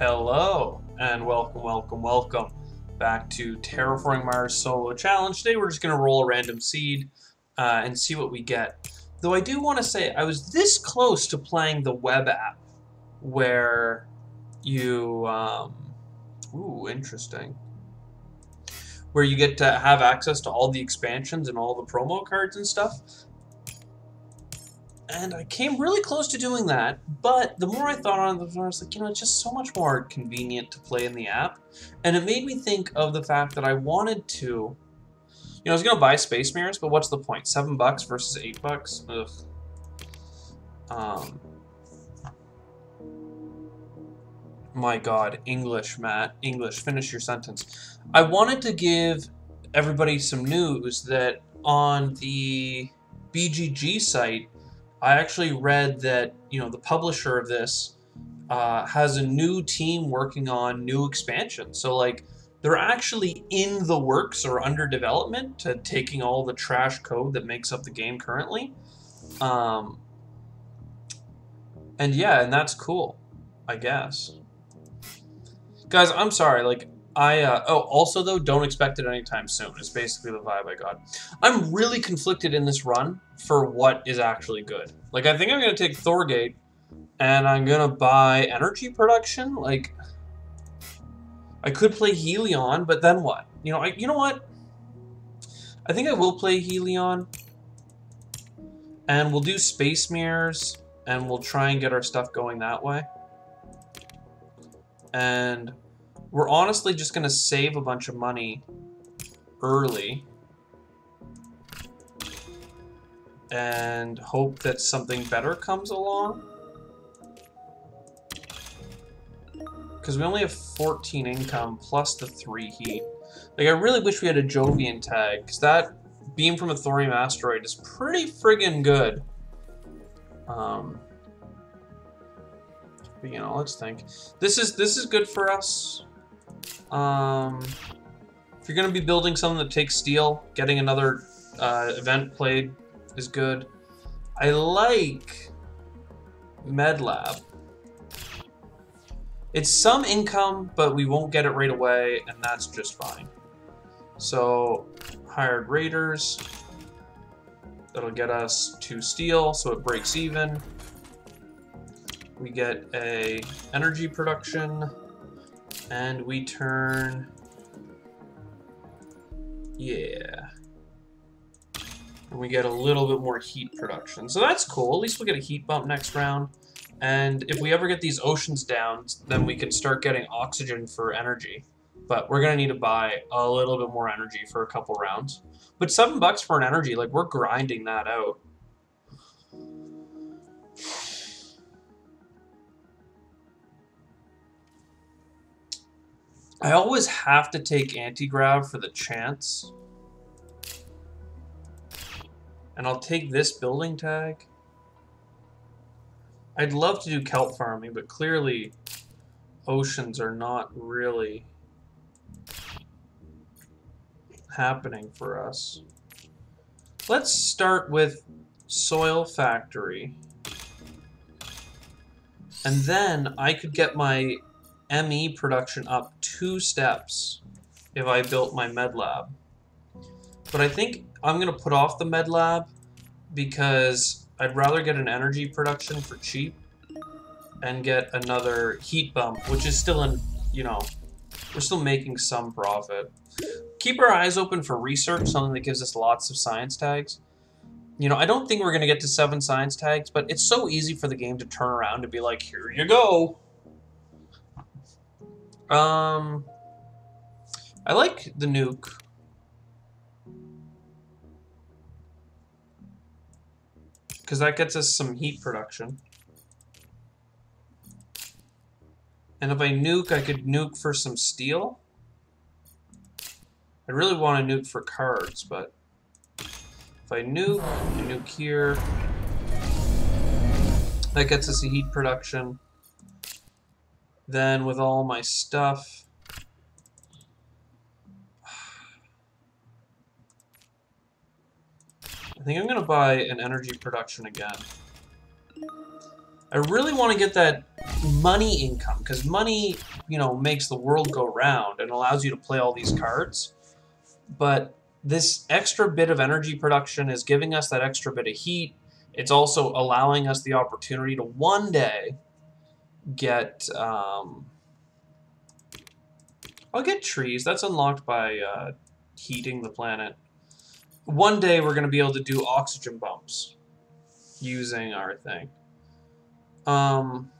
Hello, and welcome, welcome, welcome back to Terraforming Mars Solo Challenge. Today we're just going to roll a random seed uh, and see what we get. Though I do want to say, I was this close to playing the web app where you... Um, ooh, interesting. Where you get to have access to all the expansions and all the promo cards and stuff. And I came really close to doing that, but the more I thought on it, the more I was like, you know, it's just so much more convenient to play in the app. And it made me think of the fact that I wanted to, you know, I was going to buy Space Mirrors, but what's the point? Seven bucks versus eight bucks? Ugh. Um, my god, English, Matt. English, finish your sentence. I wanted to give everybody some news that on the BGG site, I actually read that you know the publisher of this uh, has a new team working on new expansion. So like they're actually in the works or under development to taking all the trash code that makes up the game currently. Um, and yeah, and that's cool, I guess. Guys, I'm sorry. Like I uh, oh also though don't expect it anytime soon. It's basically the vibe I got. I'm really conflicted in this run for what is actually good. Like I think I'm gonna take Thorgate and I'm gonna buy energy production. Like I could play Helion, but then what? You know I you know what? I think I will play Helion. And we'll do space mirrors and we'll try and get our stuff going that way. And we're honestly just going to save a bunch of money early and hope that something better comes along. Because we only have 14 income plus the 3 heat. Like, I really wish we had a Jovian tag, because that beam from a thorium asteroid is pretty friggin' good. Um, but, you know, let's think. This is this is good for us. Um, if you're going to be building something that takes steel, getting another uh, event played is good. I like MedLab. It's some income, but we won't get it right away, and that's just fine. So, hired raiders. That'll get us to steel, so it breaks even. We get a energy production. And we turn... Yeah. And we get a little bit more heat production. So that's cool. At least we'll get a heat bump next round. And if we ever get these oceans down, then we can start getting oxygen for energy. But we're going to need to buy a little bit more energy for a couple rounds. But seven bucks for an energy, like, we're grinding that out. I always have to take anti-grav for the chance. And I'll take this building tag. I'd love to do kelp farming, but clearly oceans are not really happening for us. Let's start with soil factory. And then I could get my ME production up two steps if I built my med lab. But I think I'm going to put off the med lab because I'd rather get an energy production for cheap and get another heat bump, which is still in, you know, we're still making some profit. Keep our eyes open for research, something that gives us lots of science tags. You know, I don't think we're going to get to seven science tags, but it's so easy for the game to turn around and be like, here you go. Um, I like the nuke. Because that gets us some heat production. And if I nuke, I could nuke for some steel. I really want to nuke for cards, but if I nuke, I nuke here. That gets us a heat production. Then with all my stuff, I think I'm going to buy an energy production again. I really want to get that money income, because money, you know, makes the world go round and allows you to play all these cards. But this extra bit of energy production is giving us that extra bit of heat. It's also allowing us the opportunity to one day get... Um, I'll get trees. That's unlocked by uh, heating the planet. One day we're going to be able to do oxygen bumps using our thing. Um...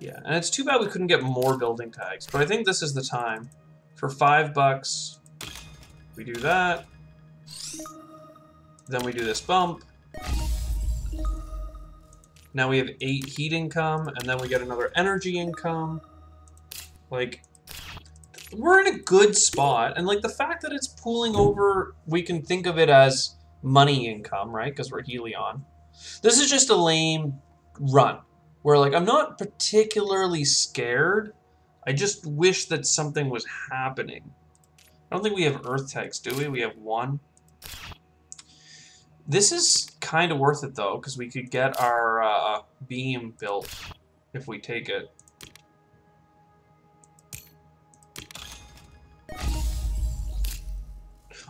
Yeah, and it's too bad we couldn't get more building tags, but I think this is the time. For five bucks, we do that. Then we do this bump. Now we have eight heat income, and then we get another energy income. Like, we're in a good spot, and like the fact that it's pooling over, we can think of it as money income, right? Because we're Helion. This is just a lame run where like I'm not particularly scared. I just wish that something was happening. I don't think we have Earth tags, do we? We have one. This is kind of worth it though, because we could get our uh, beam built if we take it.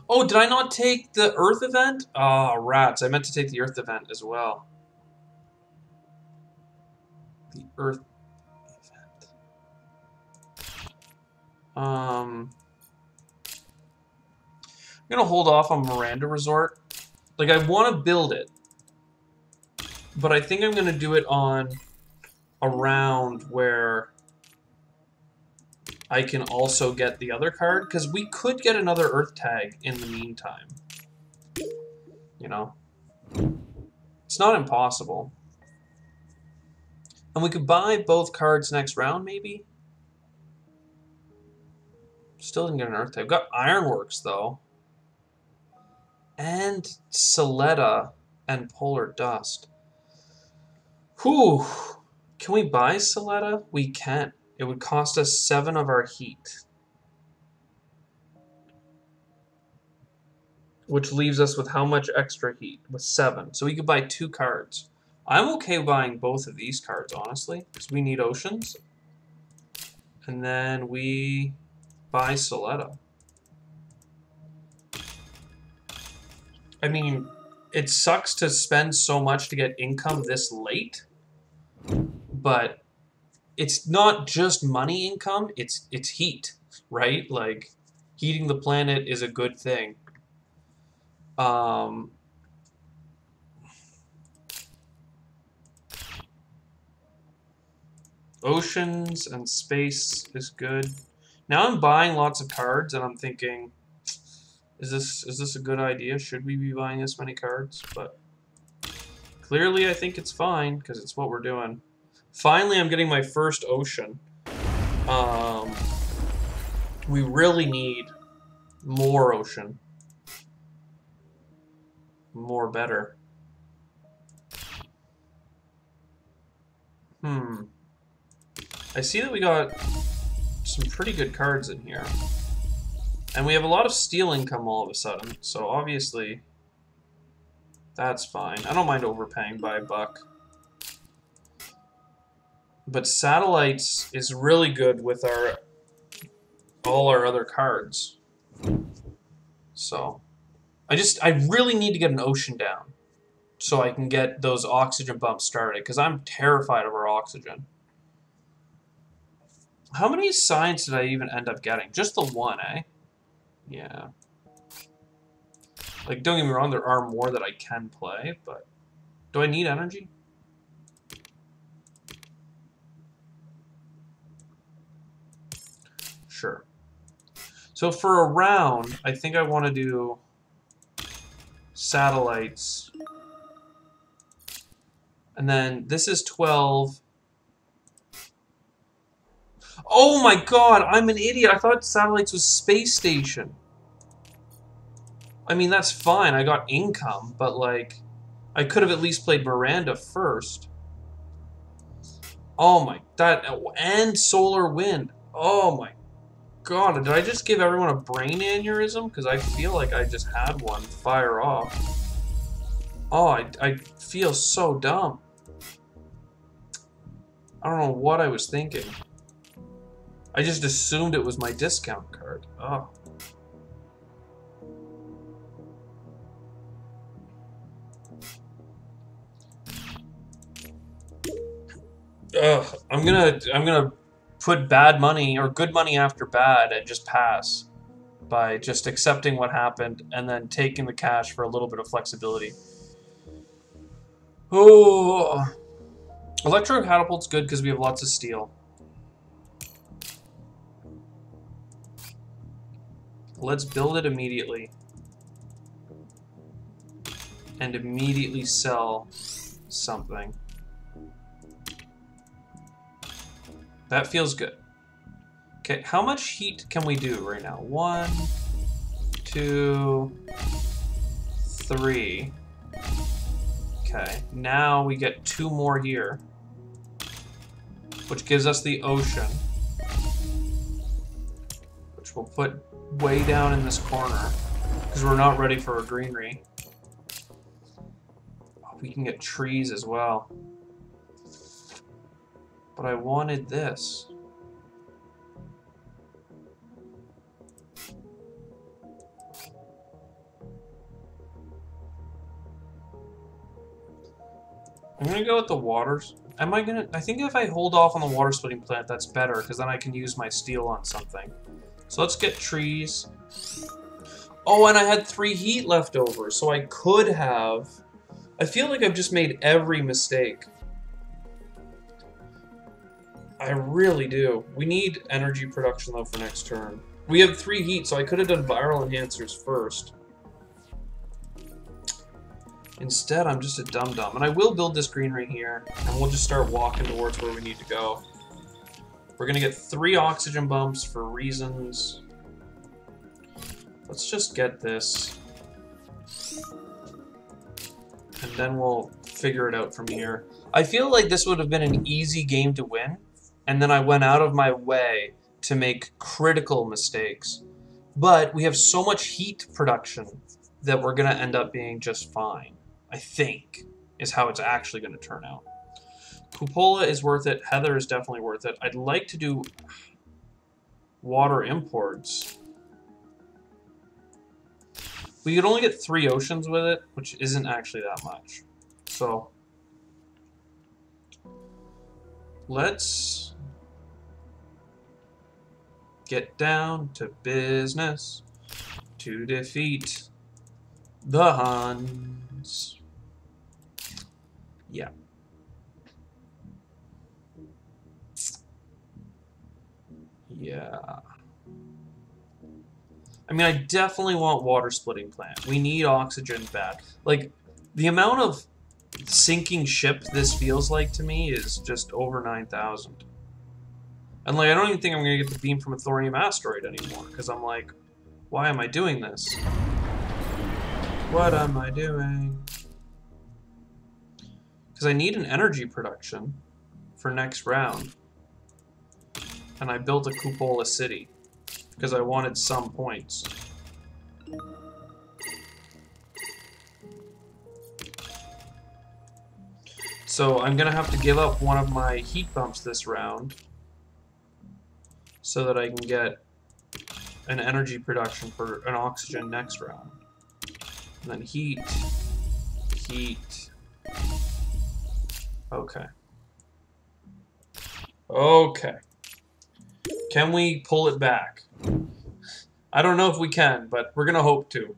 Oh, did I not take the Earth event? Oh, rats. I meant to take the Earth event as well the Earth event. Um, I'm gonna hold off on Miranda Resort. Like, I want to build it, but I think I'm gonna do it on a round where I can also get the other card, because we could get another Earth tag in the meantime. You know? It's not impossible. And we could buy both cards next round, maybe? Still didn't get an Earth type. Got Ironworks, though. And Soletta and Polar Dust. Whew. Can we buy Soletta? We can't. It would cost us 7 of our heat. Which leaves us with how much extra heat? With 7. So we could buy two cards. I'm okay buying both of these cards, honestly, because we need Oceans. And then we buy Soletta. I mean, it sucks to spend so much to get income this late, but it's not just money income, it's it's heat, right? Like, heating the planet is a good thing. Um, Oceans and space is good. Now I'm buying lots of cards and I'm thinking, is this is this a good idea? Should we be buying this many cards? But clearly I think it's fine because it's what we're doing. Finally, I'm getting my first ocean. Um, we really need more ocean. More better. Hmm. I see that we got some pretty good cards in here. And we have a lot of steel income all of a sudden, so obviously that's fine. I don't mind overpaying by a buck. But satellites is really good with our all our other cards. So I just I really need to get an ocean down so I can get those oxygen bumps started because I'm terrified of our oxygen. How many signs did I even end up getting? Just the one, eh? Yeah. Like, don't get me wrong, there are more that I can play, but... Do I need energy? Sure. So for a round, I think I want to do satellites. And then this is 12, Oh my god, I'm an idiot. I thought satellites was space station. I mean, that's fine. I got income, but like, I could have at least played Miranda first. Oh my, that, and Solar Wind. Oh my god, did I just give everyone a brain aneurysm? Because I feel like I just had one fire off. Oh, I, I feel so dumb. I don't know what I was thinking. I just assumed it was my discount card. Oh. Ugh, I'm gonna I'm gonna put bad money or good money after bad and just pass by just accepting what happened and then taking the cash for a little bit of flexibility. Oh, electro catapult's good because we have lots of steel. Let's build it immediately. And immediately sell something. That feels good. Okay, how much heat can we do right now? One, two, three. Okay, now we get two more here. Which gives us the ocean. Which we'll put way down in this corner. Because we're not ready for a greenery. We can get trees as well. But I wanted this. I'm gonna go with the waters. Am I gonna... I think if I hold off on the water splitting plant, that's better, because then I can use my steel on something. So let's get trees. Oh, and I had three heat left over, so I could have... I feel like I've just made every mistake. I really do. We need energy production, though, for next turn. We have three heat, so I could have done viral enhancers first. Instead, I'm just a dum-dum. And I will build this green greenery here, and we'll just start walking towards where we need to go. We're to get three oxygen bumps for reasons. Let's just get this. And then we'll figure it out from here. I feel like this would have been an easy game to win, and then I went out of my way to make critical mistakes. But we have so much heat production that we're going to end up being just fine. I think, is how it's actually going to turn out. Cupola is worth it. Heather is definitely worth it. I'd like to do water imports. We could only get three oceans with it, which isn't actually that much. So, let's get down to business to defeat the Huns. Yeah. Yeah. I mean, I definitely want water splitting plant. We need oxygen bad. Like, the amount of sinking ship this feels like to me is just over 9,000. And like, I don't even think I'm gonna get the beam from a thorium asteroid anymore, because I'm like, why am I doing this? What am I doing? Because I need an energy production for next round. And I built a cupola city, because I wanted some points. So I'm going to have to give up one of my heat bumps this round so that I can get an energy production for an oxygen next round. And then heat, heat. Okay. Okay. Can we pull it back? I don't know if we can, but we're going to hope to.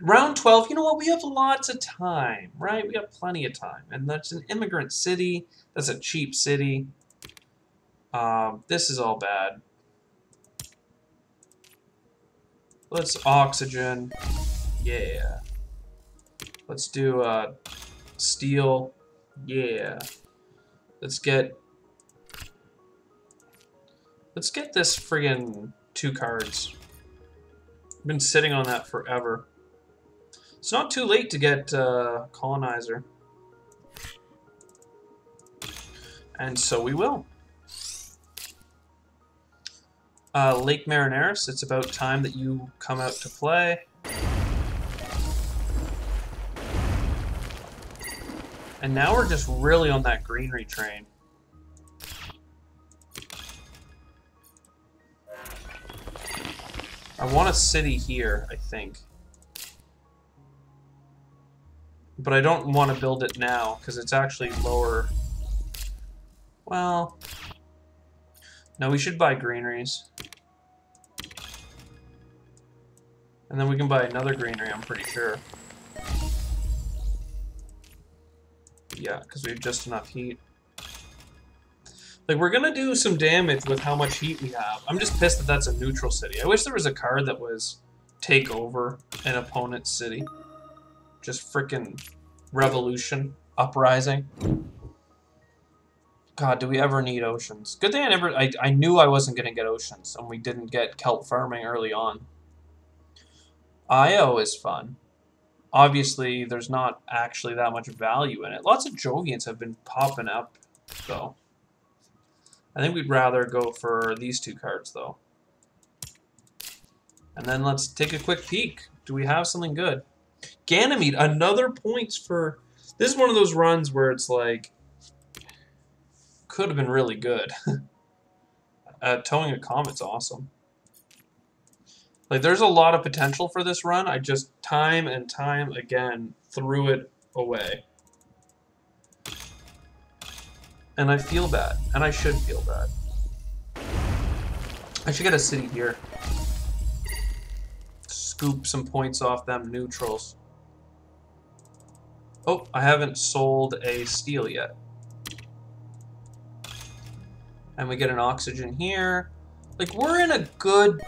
Round 12, you know what? We have lots of time, right? We got plenty of time. And that's an immigrant city. That's a cheap city. Um, this is all bad. Let's oxygen. Yeah. Let's do uh, steel. Yeah. Let's get... Let's get this friggin' two cards. I've been sitting on that forever. It's not too late to get uh, colonizer. And so we will. Uh, Lake Marineris, it's about time that you come out to play. And now we're just really on that greenery train. I want a city here, I think. But I don't want to build it now, because it's actually lower. Well... No, we should buy greeneries. And then we can buy another greenery, I'm pretty sure. Yeah, because we have just enough heat. Like, we're gonna do some damage with how much heat we have. I'm just pissed that that's a neutral city. I wish there was a card that was take over an opponent's city. Just freaking revolution, uprising. God, do we ever need oceans? Good thing I never... I, I knew I wasn't to get oceans, and we didn't get kelp farming early on. Io is fun. Obviously, there's not actually that much value in it. Lots of Jovians have been popping up, though. I think we'd rather go for these two cards, though. And then let's take a quick peek. Do we have something good? Ganymede, another points for... This is one of those runs where it's like... Could have been really good. uh, towing a Comet's awesome. Like, there's a lot of potential for this run. I just, time and time again, threw it away. And I feel bad. And I should feel bad. I should get a city here. Scoop some points off them neutrals. Oh, I haven't sold a steel yet. And we get an oxygen here. Like, we're in a good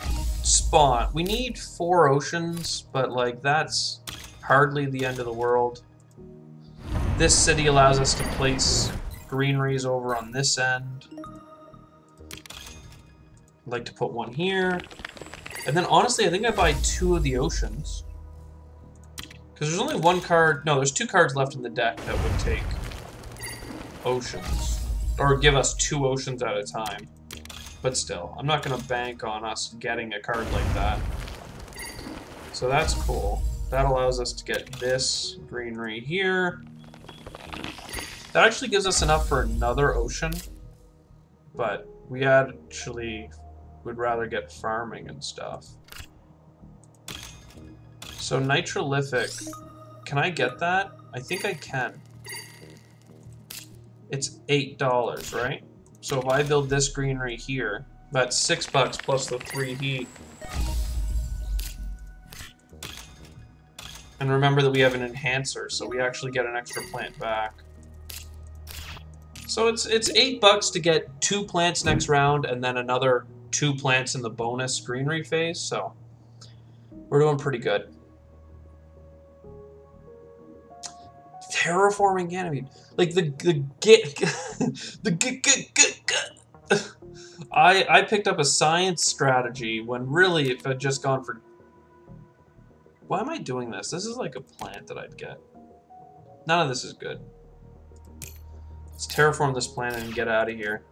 spot. We need four oceans, but, like, that's hardly the end of the world. This city allows us to place greeneries over on this end. I'd like to put one here. And then, honestly, I think I buy two of the oceans. Because there's only one card... No, there's two cards left in the deck that would take oceans. Or give us two oceans at a time. But still, I'm not going to bank on us getting a card like that. So that's cool. That allows us to get this greenery here. That actually gives us enough for another ocean. But we actually would rather get farming and stuff. So nitrophilic, can I get that? I think I can. It's $8, right? So if I build this greenery here, that's 6 bucks plus the 3 heat. And remember that we have an enhancer, so we actually get an extra plant back. So it's it's 8 bucks to get two plants next round and then another two plants in the bonus greenery phase, so we're doing pretty good. terraforming Ganymede. Like the the get the get, get, get. I I picked up a science strategy when really if I'd just gone for why am I doing this? This is like a plant that I'd get. None of this is good. Let's terraform this planet and get out of here.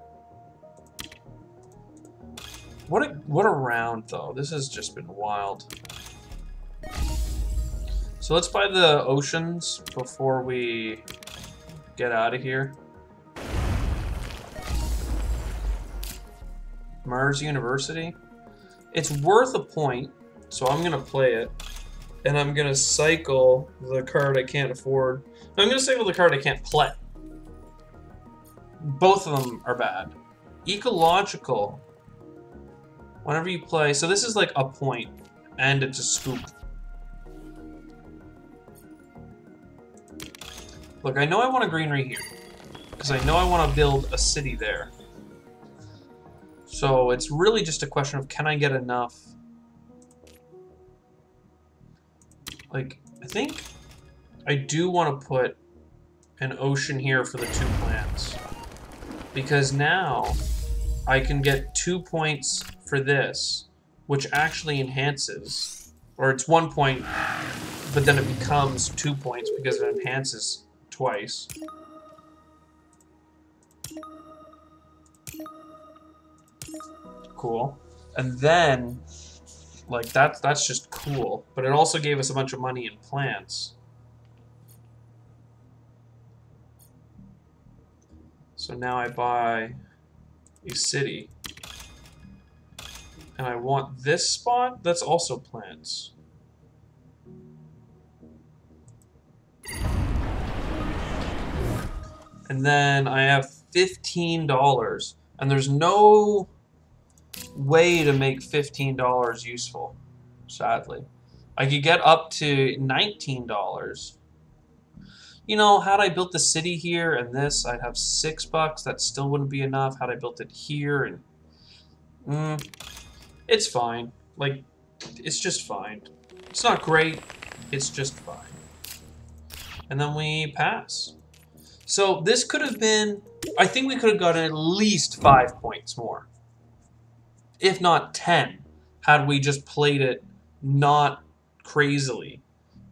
What a what a round though. This has just been wild. So let's buy the oceans before we get out of here. Mars University. It's worth a point, so I'm going to play it. And I'm going to cycle the card I can't afford. I'm going to cycle the card I can't play. Both of them are bad. Ecological. Whenever you play... So this is like a point, and it's a scoop. Look, I know I want a greenery here. Because I know I want to build a city there. So it's really just a question of can I get enough... Like, I think I do want to put an ocean here for the two plants. Because now I can get two points for this, which actually enhances. Or it's one point, but then it becomes two points because it enhances twice. Cool. And then, like, that's, that's just cool. But it also gave us a bunch of money in plants. So now I buy a city. And I want this spot, that's also plants. And then I have $15. And there's no way to make $15 useful, sadly. I could get up to $19. You know, had I built the city here and this, I'd have six bucks. That still wouldn't be enough. Had I built it here and... Mm, it's fine. Like, it's just fine. It's not great. It's just fine. And then we pass. So this could have been... I think we could have gotten at least five points more. If not ten, had we just played it not crazily.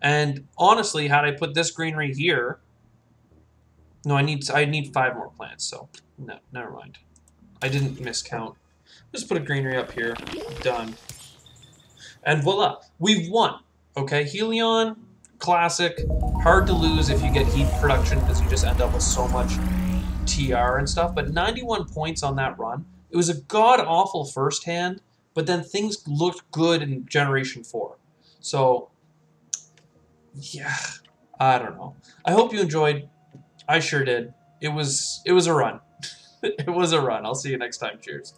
And honestly, had I put this greenery here, no, I need I need five more plants. So no, never mind. I didn't miscount. Just put a greenery up here. Done. And voila, we've won. Okay, Helion, classic. Hard to lose if you get heat production because you just end up with so much TR and stuff. But 91 points on that run. It was a god awful first hand, but then things looked good in Generation 4. So, yeah, I don't know. I hope you enjoyed. I sure did. It was it was a run. it was a run. I'll see you next time. Cheers.